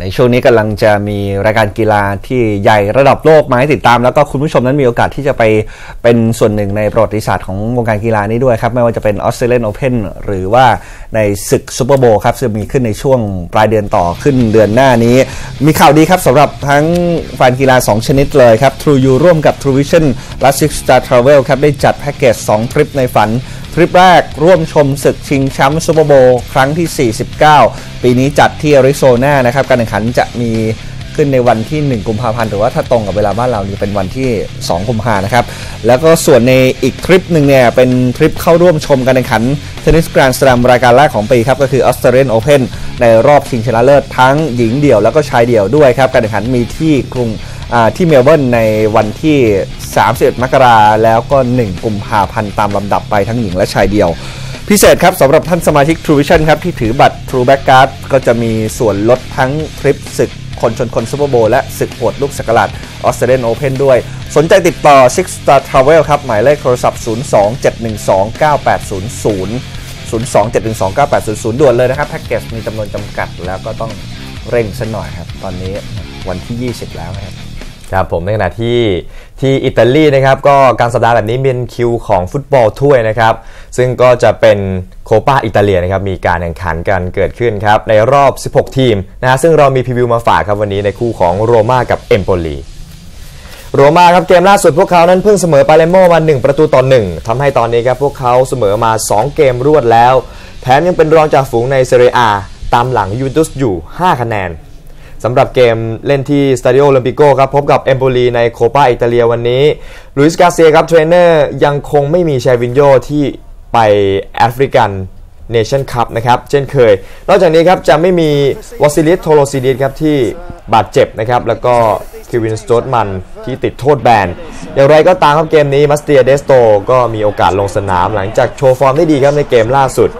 ในช่วงนี้กำลังจะมีรายการกีฬาที่ใหญ่ระดับโลกมาให้ติดตาม แล้วก็คุณผู้ชมนั้นมีโอกาสที่จะไปเป็นส่วนหนึ่งในประวัติศาสตร์ของวงการกีฬานี้ด้วยครับ ไม่ว่าจะเป็นออสเตรเลียนโอเพนหรือว่าในศึกซูเปอร์โบว์ครับจะมีขึ้นในช่วงปลายเดือนต่อต้นเดือนหน้านี้ มีข่าวดีครับสำหรับทั้งแฟนกีฬา 2 ชนิดเลยครับ True U ร่วมกับ True Vision และ Six Star Travel ครับได้จัดแพ็กเกจ2ทริปในฝัน ทริปแรกร่วมชมศึกชิงแชมป์ซูเปอร์โบว์ครั้งที่ 49 ปีนี้จัดที่อาริโซนานะครับ การแข่งขันจะมีขึ้นในวันที่ 1 กุมภาพันธ์หรือว่าถ้าตรงกับเวลาบ้านเรานี่เป็นวันที่ 2 กุมภานะครับ แล้วก็ส่วนในอีกทริปหนึ่งเนี่ย เป็นทริปเข้าร่วมชมการแข่งขันเทนนิสกรานด์สแลมรายการแรกของปีครับ ก็คือออสเตรเลียนโอเพนในรอบชิงชนะเลิศทั้งหญิงเดี่ยวแล้วก็ชายเดี่ยวด้วยครับ การแข่งขันมีที่กรุง ที่เมลเบิร์นในวันที่ 31 มกราแล้วก็ 1 กุมภาพันธ์ตามลำดับไปทั้งหญิงและชายเดี่ยว พิเศษครับสำหรับท่านสมาชิก True Vision ครับ ที่ถือบัตร True Back Card ก็จะมีส่วนลดทั้งทริปศึกคนชนคนซูเปอร์โบและศึกหวดลูกสกัดออสเตรเลียนโอเพนด้วย สนใจติดต่อ Six Star Travel ครับ หมายเลขโทรศัพท์ 027129800 027129800 ด่วนเลยนะครับแพ็กเกจมีจำนวนจำกัดแล้วก็ต้องเร่งสักหน่อยครับ ตอนนี้วันที่ 20 แล้วครับ ครับผมในขณะที่ที่อิตาลีนะครับก็การสัปดาห์แบบนี้เป็นคิวของฟุตบอลถ้วยนะครับ ซึ่งก็จะเป็นโคปปาอิตาเลียนะครับมีการแข่งขันกันเกิดขึ้นครับ ในรอบ 16 ทีมนะฮะซึ่งเรามีพรีวิวมาฝากครับวันนี้ในคู่ของโรม่ากับเอมโปลีโรม่าครับเกมล่าสุดพวกเขานั้นเพิ่งเสมอปาแลร์โมมา 1 ประตูต่อ1ทำให้ตอนนี้ครับพวกเขาเสมอมา 2 เกมรวดแล้ว แถมยังเป็นรองจ่าฝูงในเซเรียอาตามหลังยูเวนตุสอยู่ 5 คะแนน สำหรับเกมเล่นที่สตาดิโอโอลิมปิโกครับพบกับเอมโปลีในโคปปาอิตาเลียวันนี้รูดี้การ์เซียครับเทรนเนอร์ยังคงไม่มีแชร์วินโญที่ไปแอฟริกันเนชั่นคัพนะครับเช่นเคย นอกจากนี้ครับจะไม่มีวาซิลิสโทโรซิดิสครับที่บาดเจ็บนะครับแล้วก็เควินสตรอตมันที่ติดโทษแบน อย่างไรก็ตามครับเกมนี้มัตเตียเดสโตรก็มีโอกาสลงสนามหลังจากโชว์ฟอร์มได้ดีครับในเกมล่าสุด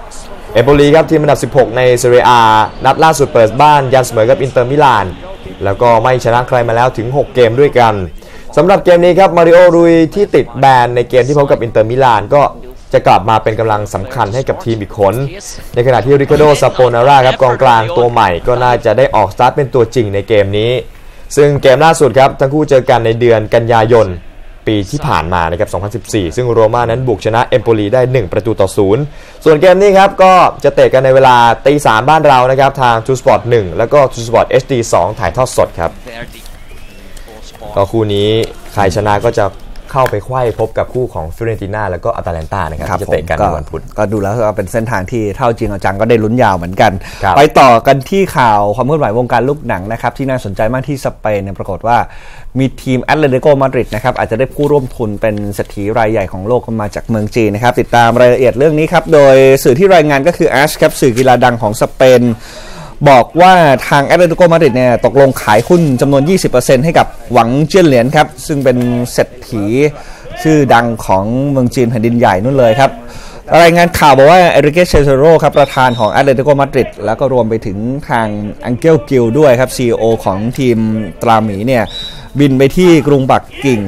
เอมโปลีครับทีมอันดับ 16 ในเซเรียอานัดล่าสุดเปิดบ้านยันเสมอกับอินเตอร์มิลาน แล้วก็ไม่ชนะใครมาแล้วถึง 6 เกมด้วยกันสำหรับเกมนี้ครับมาริโอรุยที่ติดแบนในเกมที่พบกับอินเตอร์มิลานก็จะกลับมาเป็นกำลังสำคัญให้กับทีมอีกคน ในขณะที่ริคาโดซาโปนาร่าครับกองกลางตัวใหม่ก็น่าจะได้ออกสตาร์ทเป็นตัวจริงในเกมนี้ ซึ่งเกมล่าสุดครับทั้งคู่เจอกันในเดือนกันยายน ปีที่ผ่านมานะครับ 2014 ซึ่งโรม่านั้นบุกชนะเอมโปลีได้ 1 ประตูต่อศูนย์ส่วนเกมนี้ครับก็จะเตะกันในเวลาตีสามบ้านเรานะครับ ทางทรูสปอร์ต1แล้วก็ทรูสปอร์ต HD 2 ถ่ายทอดสดครับก็คู่นี้ใครชนะก็จะ เข้าไปไขว้พบกับคู่ของฟิเรนติน่าแล้วก็อตาลันตานะครับจะเตะกันในวันพุธก็ดูแล้วก็เป็นเส้นทางที่ถ้าจริงเอาจังก็ได้ลุ้นยาวเหมือนกัน ไปต่อกันที่ข่าวความเคลื่อนไหววงการลูกหนังนะครับที่น่าสนใจมากที่สเปนเนี่ยปรากฏว่ามีทีมแอตเลติโกมาดริดนะครับอาจจะได้ผู้ร่วมทุนเป็นเศรษฐีรายใหญ่ของโลกมาจากเมืองจีนนะครับติดตามรายละเอียดเรื่องนี้ครับโดยสื่อที่รายงานก็คืออาสครับสื่อกีฬาดังของสเปน บอกว่าทางแอตเลติโกมาดริดเนี่ยตกลงขายหุ้นจำนวน 20%ให้กับหวังเจี้ยนเหรียญครับ ซึ่งเป็นเศรษฐีชื่อดังของเมืองจีนแผ่นดินใหญ่นู่นเลยครับ รายงานข่าวบอกว่าเอ็นริเก้เซเรโซครับประธานของแอตเลติโกมาดริดแล้วก็รวมไปถึงทางอังเกลกิลด้วยครับ CEO ของทีมตราหมีเนี่ยบินไปที่กรุงปักกิ่ง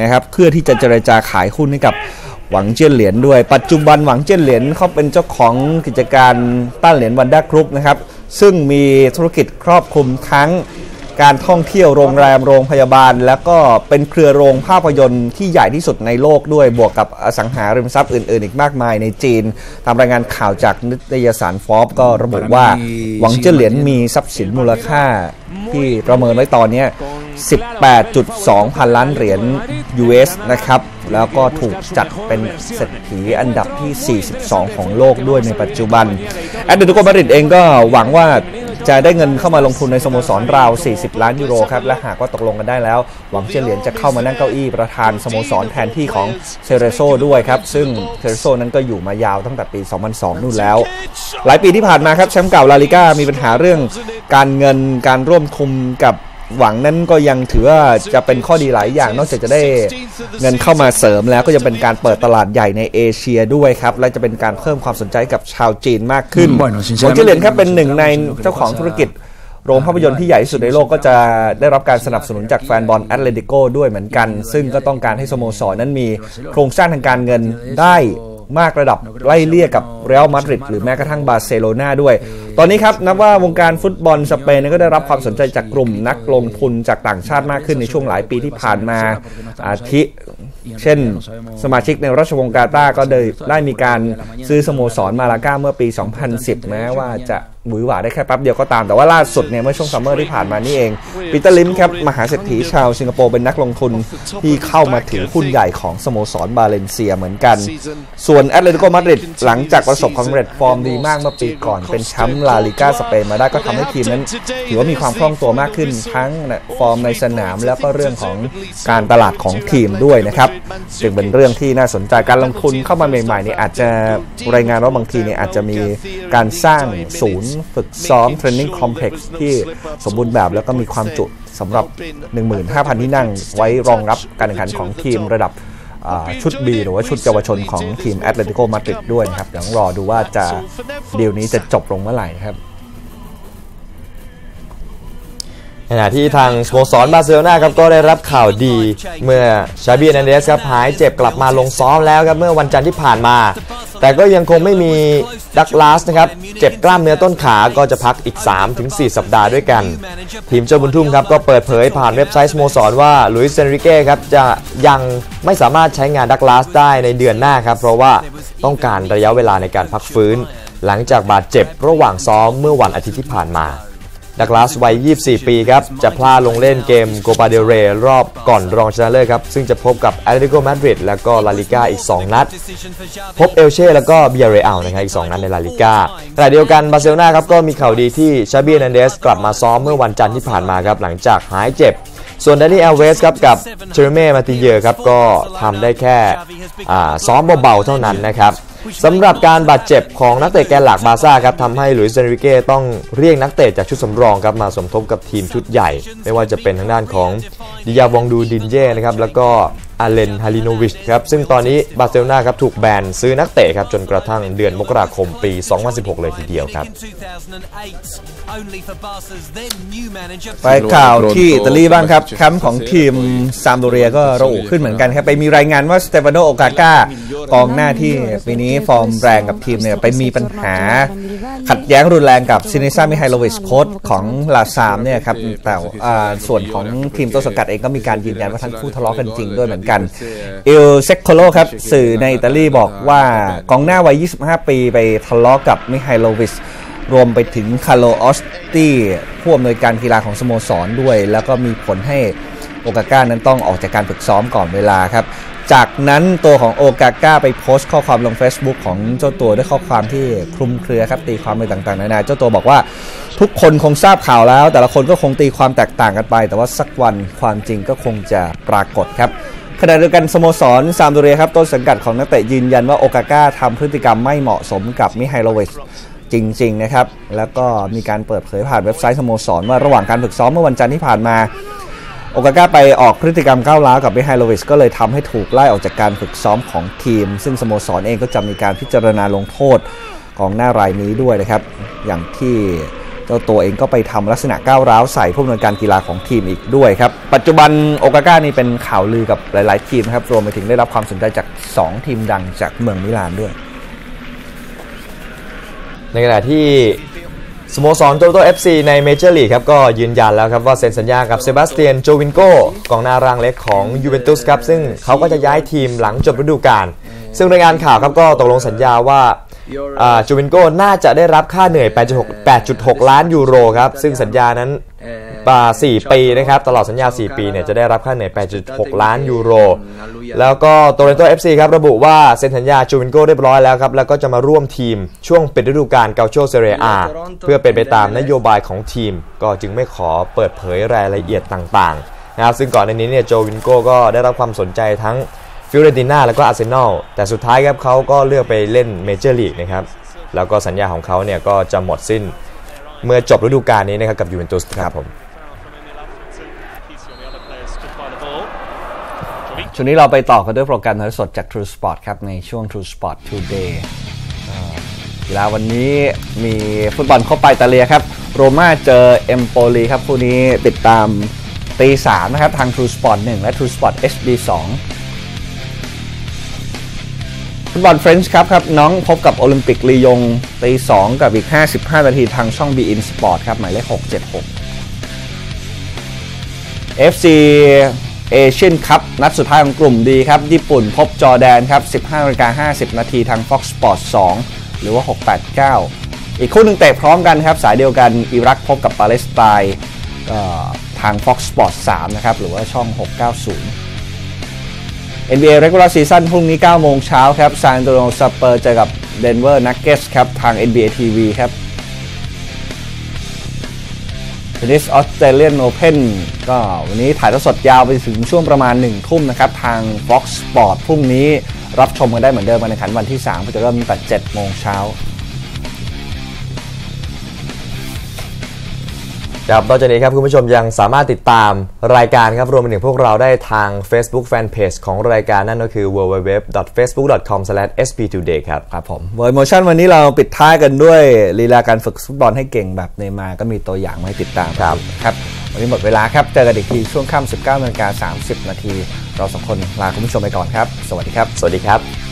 นะครับเพื่อที่จะเจรจาขายหุ้นให้กับหวังเจี้ยนเหรียญด้วย ปัจจุบันหวังเจี้ยนเหรียญเขาเป็นเจ้าของกิจการต้านเหรียญวันด้ากรุ๊ปนะครับ ซึ่งมีธุรกิจครอบคลุมทั้งการท่องเที่ยวโรงแรมโรงพยาบาล แล้วก็เป็นเครือโรงภาพยนตร์ที่ใหญ่ที่สุดในโลกด้วยบวกกับอสังหาริมทรัพย์อื่น ๆ อีกมากมายในจีน ตามรายงานข่าวจากนิตยสารฟอร์บก็ระบุว่าหวังเจิ้นเหรียญมีทรัพย์สินมูลค่าที่ประเมินไว้ตอนนี้ 18.2 พันล้านเหรียญ US นะครับ แล้วก็ถูกจัดเป็นเศรษฐีอันดับที่ 42 ของโลกด้วยในปัจจุบัน แอตเลติโกมาดริดเองก็หวังว่าจะได้เงินเข้ามาลงทุนในสโมสรราว 40 ล้านยูโรครับ และหากว่าตกลงกันได้แล้ว หวังเจี้ยนหลินจะเข้ามานั่งเก้าอี้ประธานสโมสรแทนที่ของเซเรโซด้วยครับ ซึ่งเซเรโซนั้นก็อยู่มายาวตั้งแต่ปี 2002 นู่นแล้ว หลายปีที่ผ่านมาครับแชมป์เก่าลาลิก้ามีปัญหาเรื่องการเงินการร่วมทุนกับ หวังนั้นก็ยังถือว่าจะเป็นข้อดีหลายอย่าง นอกจากจะได้เงินเข้ามาเสริมแล้วก็ยังเป็นการเปิดตลาดใหญ่ในเอเชียด้วยครับ และจะเป็นการเพิ่มความสนใจกับชาวจีนมากขึ้นหวังเจี้ยนหลินครับเป็นหนึ่งในเจ้าของธุรกิจโรงภาพยนตร์ที่ใหญ่ที่สุดในโลกก็จะได้รับการสนับสนุนจากแฟนบอลแอตเลติโกด้วยเหมือนกัน ซึ่งก็ต้องการให้สโมสรนั้นมีโครงสร้างทางการเงินได้ มากระดับไล่เลี่ยกับเรอัลมาดริดหรือแม้กระทั่งบาร์เซโลนาด้วย ตอนนี้ครับนับว่าวงการฟุตบอลสเปนก็ได้รับความสนใจจากกลุ่มนักลงทุนจากต่างชาติมากขึ้นในช่วงหลายปีที่ผ่านมาอาทิเช่น สมาชิกในราชวงศ์กาตาร์ก็ได้ได้มีการซื้อสโมสรมาลาก้าเมื่อปี 2010 แม้ว่าจะหวือหวาได้แค่แป๊บเดียวก็ตามแต่ว่าล่าสุดเนี่ยเมื่อช่วงซัมเมอร์ที่ผ่านมานี่เองปีเตอร์ลิมครับมหาเศรษฐีชาวสิงคโปร์เป็นนักลงทุนที่เข้ามาถือหุ้นใหญ่ของสโมสรบาเลนเซียเหมือนกัน ส่วนแอตเลติโกมาดริดหลังจากประสบความสำเร็จฟอร์มดีมากเมื่อปีก่อนเป็นแชมป์ลาลิก้าสเปนมาได้ก็ทำให้ทีมนั้นถือว่ามีความคล่องตัวมากขึ้นทั้งฟอร์มในสนามแล้วก็เรื่องของการตลาดของทีมด้วยนะครับจึงเป็นเรื่องที่น่าสนใจการลงทุนเข้ามาใหม่ๆเนี่ยอาจจะรายงานว่าบางทีเนี่ยอาจจะมีการสร้างศูนย์ฝึกซ้อม training complex ที่สมบูรณ์แบบแล้วก็มีความจุสำหรับ 15,000 ที่นั่งไว้รองรับการแข่งขันของทีมระดับชุด B หรือว่าชุดเยาวชนของทีมแอตเลติโกมาดริดด้วยนะครับเดี๋ยวรอดูว่าจะดีลนี้จะจบลงเมื่อไหร่ครับขณะที่ทางสโมสรบาร์เซโลนาครับก็ได้รับข่าวดีเมื่อชาบีเอร์นานเดซครับหายเจ็บกลับมาลงซ้อมแล้วครับเมื่อวันจันทร์ที่ผ่านมา แต่ก็ยังคงไม่มีดักลาสนะครับ เจ็บกล้ามเนื้อต้นขาก็จะพักอีก 3-4 สัปดาห์ด้วยกัน ทีมเจ้าบุญทุ่มครับก็เปิดเผยผ่านเว็บไซต์สโมสรว่าลุยส์เอนริเก้ครับจะยังไม่สามารถใช้งานดักลาสได้ในเดือนหน้าครับ เพราะว่าต้องการระยะเวลาในการพักฟื้น หลังจากบาดเจ็บระหว่างซ้อมเมื่อวันอาทิตย์ที่ผ่านมา ดักลาสวัย 24 ปีครับ จะพลาดลงเล่นเกมโกปาเดลเรย์รอบก่อนรองชนะเลิศครับ ซึ่งจะพบกับแอตเลติโกมาดริดและก็ลาลิก้าอีก 2 นัด พบเอลเช่แล้วก็บียาร์เรอัลนะครับอีก 2 นัดในลาลิก้าขณะเดียวกันบาร์เซโลนาครับก็มีข่าวดีที่ชาบี เอร์นันเดซกลับมาซ้อมเมื่อวันจันทร์ที่ผ่านมาครับหลังจากหายเจ็บส่วนดานี่เอลเวสครับกับเชอร์เม่มาติเยอร์ครับก็ทำได้แค่ซ้อมเบาๆเท่านั้นนะครับ สำหรับการบาดเจ็บของนักเตะแกนหลักบาซ่าครับทำให้หลุยส์เอนริเก้ต้องเรียกนักเตะจากชุดสำรองครับมาสมทบกับทีมชุดใหญ่ ไม่ว่าจะเป็นทางด้านของดิยาวองดูดินเย่นะครับแล้วก็ อาเลนฮาลิโลวิชครับซึ่งตอนนี้บาร์เซโลนาครับถูกแบนซื้อนักเตะครับจนกระทั่งเดือนมกราคมปี 2016 เลยทีเดียวครับ ไปข่าวที่อิตาลีบ้างครับแคมป์ของทีมซามโดเรียก็ระอุขึ้นเหมือนกันครับ ไปมีรายงานว่าสเตฟาโน่ โอกาก้ากองหน้าที่ปีนี้ฟอร์มแรงกับทีมเนี่ยไปมีปัญหา ขัดแย้งรุนแรงกับซินิซามิไฮโลวิชโค้ชของลาซามเนี่ยครับแต่ส่วนของทีมต้นสังกัดเองก็มีการยืนยันว่าทั้งคู่ทะเลาะกันจริงด้วยเหมือนกันเอลเซคโคโลครับ สื่อในอิตาลีบอกว่ากองหน้าวัย 25 ปีไปทะเลาะกับมิไฮโลวิชรวมไปถึงคาร์โลออสตี้ผู้อำนวยการกีฬาของสโมสรด้วย แล้วก็มีผลให้โอกาก้านั้นต้องออกจากการฝึกซ้อมก่อนเวลาครับ จากนั้นตัวของโอกาก้าไปโพสต์ข้อความลง Facebook ของเจ้าตัวด้วยข้อความที่คลุมเครือครับตีความไปต่างๆนานาเจ้าตัวบอกว่าทุกคนคงทราบข่าวแล้ว แต่ละคนก็คงตีความแตกต่างกันไป แต่ว่าสักวันความจริงก็คงจะปรากฏครับ ขณะเดียวกันสโมสรซามโดเรียครับต้นสังกัดของนักเตะยืนยันว่าโอกาก้าทำพฤติกรรมไม่เหมาะสมกับมิไฮโลวิชจริง ๆ นะครับ แล้วก็มีการเปิดเผยผ่านเว็บไซต์สโมสรว่าระหว่างการฝึกซ้อมเมื่อวันจันทร์ที่ผ่านมา โอกาก้าไปออกพฤติกรรมก้าวร้าวกับมิไฮโลวิชก็เลยทำให้ถูกไล่ออกจากการฝึกซ้อมของทีม ซึ่งสโมสรเองก็จะมีการพิจารณาลงโทษของหน้ารายนี้ด้วยนะครับ อย่างที่ จ้าตัวเองก็ไปทำลักษณะก้าวร้าวใส่ผู้อำนวยการกีฬาของทีมอีกด้วยครับ ปัจจุบันโอกาก้านี่เป็นข่าวลือกับหลาย ๆ ทีมครับรวมไปถึงได้รับความสนใจจาก 2 ทีมดังจากเมืองมิลานด้วย ในขณะที่สโมสรโตรอนโตเอฟซีในเมเจอร์ลีกครับก็ยืนยันแล้วครับว่าเซ็นสัญญากับเซบาสเตียนโจวินโกกองหน้าร่างเล็กของยูเวนตุสครับซึ่งเขาก็จะย้ายทีมหลังจบฤดูกาลซึ่งรายงานข่าวครับก็ตกลงสัญญาว่า จูวินโก้น่าจะได้รับค่าเหนื่อย 8.6 ล้านยูโรครับ ซึ่งสัญญานั้นป่า4ปีนะครับ ตลอดสัญญา 4 ปีเนี่ยจะได้รับค่าเหนื่อย 8.6 ล้านยูโร แล้วก็โตรอนโตเอฟซีครับ ระบุว่าเซ็นสัญญาจูวินโก้เรียบร้อยแล้วครับ แล้วก็จะมาร่วมทีมช่วงปิดฤดูกาลกัลโช่เซเรียอาเพื่อเป็นไปตามนโยบายของทีม ก็จึงไม่ขอเปิดเผยรายละเอียดต่างๆนะครับซึ่งก่อนหน้านี้เนี่ยโจวินโก้ก็ได้รับความสนใจทั้ง ฟิออเรนติน่าแล้วก็อาร์เซนอลแต่สุดท้ายครับเขาก็เลือกไปเล่นเมเจอร์ลีกนะครับแล้วก็สัญญาของเขาเนี่ยก็จะหมดสิ้นเมื่อจบฤดูกาลนี้นะครับกับยูเวนตุสครับผมช่วงนี้เราไปต่อกันด้วยโปรแกรมถ่ายสดจาก True Sport ครับ ในช่วง True Sport Today เวลาวันนี้มีฟุตบอลโคปปาอิตาเลียครับ โรม่าเจอเอมโปลีครับคู่นี้ติดตามตีสามนะครับ ทาง True Sport 1 และ True Sport HD 2 ฟุตบอล French Cup ครับ น็องต์พบกับโอลิมปิกลียงตี2กับอีก 55 นาทีทางช่อง b ีอินสปอร์ตครับ หมายเลข 676 FC เอเชียนคัพนัดสุดท้ายของกลุ่มดีครับ ญี่ปุ่นพบจอแดนครับ 15นาฬิกา50 นาทีทาง Fox Sports 2 หรือว่า 689 อีกคู่หนึ่งเตะพร้อมกันครับ สายเดียวกันอิรักพบกับปาเลสไตน์ทาง Fox Sports 3 นะครับ หรือว่าช่อง 690 NBA Regular Season พรุ่งนี้ 9 โมงเช้าครับซานอันโตนิโอสเปอร์เจอกับ Denver Nuggets ครับ ทาง NBA TV ครับเทนนิสออสเตรเลียนโอเพนก็วันนี้ถ่ายทอดสดยาวไปถึงช่วงประมาณ 1 ทุ่มนะครับ ทาง Fox Sport พรุ่งนี้รับชมกันได้เหมือนเดิมการแข่งขันวันที่3จะเริ่มตั้งแต่7โมงเช้า ครับนอกจากนี้ครับคุณผู้ชมยังสามารถติดตามรายการครับรวมไปถึงพวกเราได้ทาง Facebook Fanpage ของรายการนั่นก็คือ www.facebook.com/sp today ครับครับผมเวอร์โมชั่นวันนี้เราปิดท้ายกันด้วยลีลาการฝึกฟุตบอลให้เก่งแบบเนย์มาร์ก็มีตัวอย่างมาให้ติดตามครับครับวันนี้หมดเวลาครับ เจอกันอีกทีช่วงค่ำ19นาฬิกา30 นาที เราสองคนลาคุณผู้ชมไปก่อนครับ สวัสดีครับ สวัสดีครับ